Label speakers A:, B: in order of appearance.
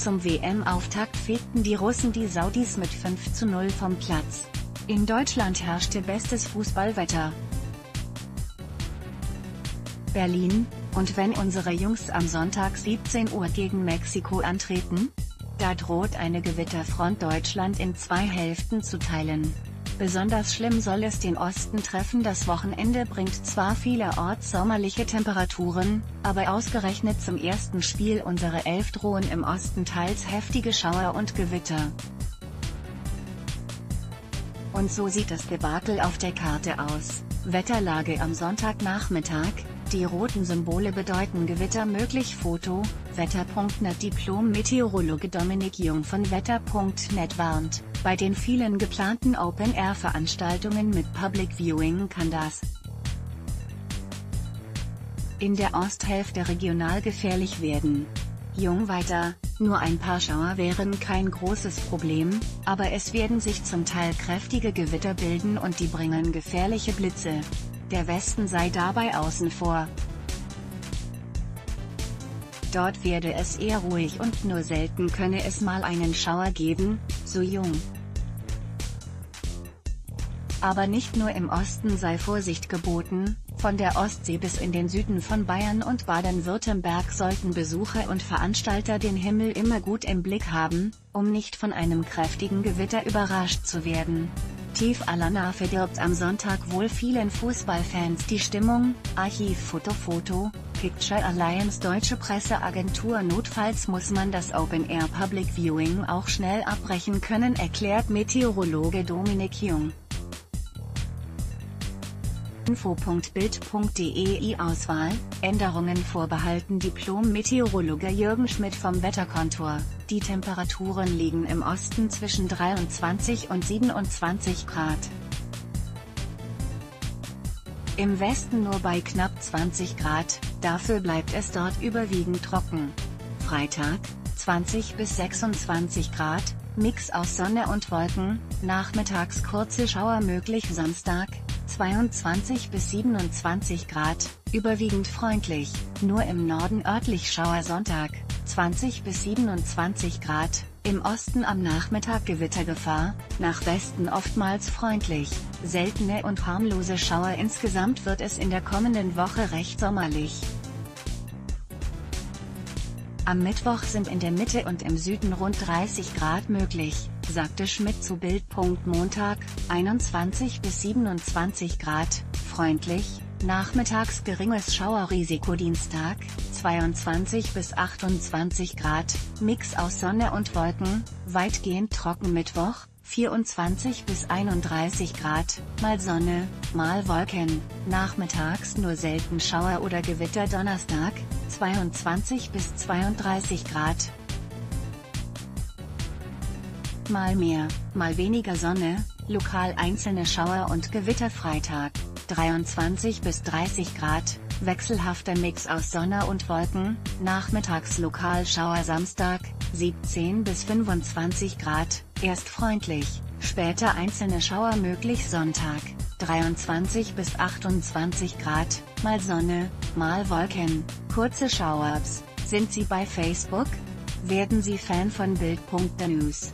A: Zum WM-Auftakt fegten die Russen die Saudis mit 5 zu 0 vom Platz. In Deutschland herrschte bestes Fußballwetter. Berlin, und wenn unsere Jungs am Sonntag 17 Uhr gegen Mexiko antreten? Da droht eine Gewitterfront Deutschland in zwei Hälften zu teilen. Besonders schlimm soll es den Osten treffen das Wochenende bringt zwar vielerorts sommerliche Temperaturen, aber ausgerechnet zum ersten Spiel unsere Elf drohen im Osten teils heftige Schauer und Gewitter. Und so sieht das Debakel auf der Karte aus. Wetterlage am Sonntagnachmittag, die roten Symbole bedeuten Gewitter möglich Foto, Wetter.net Diplom-Meteorologe Dominik Jung von Wetter.net warnt, bei den vielen geplanten Open-Air-Veranstaltungen mit Public Viewing kann das in der Osthälfte regional gefährlich werden. Jung weiter, nur ein paar Schauer wären kein großes Problem, aber es werden sich zum Teil kräftige Gewitter bilden und die bringen gefährliche Blitze. Der Westen sei dabei außen vor. Dort werde es eher ruhig und nur selten könne es mal einen Schauer geben, so jung. Aber nicht nur im Osten sei Vorsicht geboten, von der Ostsee bis in den Süden von Bayern und Baden-Württemberg sollten Besucher und Veranstalter den Himmel immer gut im Blick haben, um nicht von einem kräftigen Gewitter überrascht zu werden. Tief Alana verdirbt am Sonntag wohl vielen Fußballfans die Stimmung, Archiv Foto Foto, Picture Alliance Deutsche Presseagentur Notfalls muss man das Open Air Public Viewing auch schnell abbrechen können erklärt Meteorologe Dominik Jung. info.bild.de Auswahl, Änderungen vorbehalten Diplom-Meteorologe Jürgen Schmidt vom Wetterkontor. Die Temperaturen liegen im Osten zwischen 23 und 27 Grad. Im Westen nur bei knapp 20 Grad, dafür bleibt es dort überwiegend trocken. Freitag, 20 bis 26 Grad, Mix aus Sonne und Wolken, nachmittags kurze Schauer möglich Samstag, 22 bis 27 Grad, überwiegend freundlich, nur im Norden örtlich Schauer Sonntag, 20 bis 27 Grad, im Osten am Nachmittag Gewittergefahr, nach Westen oftmals freundlich, seltene und harmlose Schauer insgesamt wird es in der kommenden Woche recht sommerlich. Am Mittwoch sind in der Mitte und im Süden rund 30 Grad möglich, sagte Schmidt zu Bild. Montag, 21 bis 27 Grad, freundlich, nachmittags geringes Schauerrisiko Dienstag, 22 bis 28 Grad, Mix aus Sonne und Wolken, weitgehend trocken Mittwoch, 24 bis 31 Grad, mal Sonne, mal Wolken, nachmittags nur selten Schauer oder Gewitter Donnerstag, 22 bis 32 Grad. Mal mehr, mal weniger Sonne, lokal einzelne Schauer und Gewitter Freitag, 23 bis 30 Grad, wechselhafter Mix aus Sonne und Wolken, nachmittags lokal Schauer Samstag, 17 bis 25 Grad, erst freundlich, später einzelne Schauer möglich Sonntag, 23 bis 28 Grad, mal Sonne, mal Wolken, kurze Schauerbs. Sind Sie bei Facebook? Werden Sie Fan von Bild.News?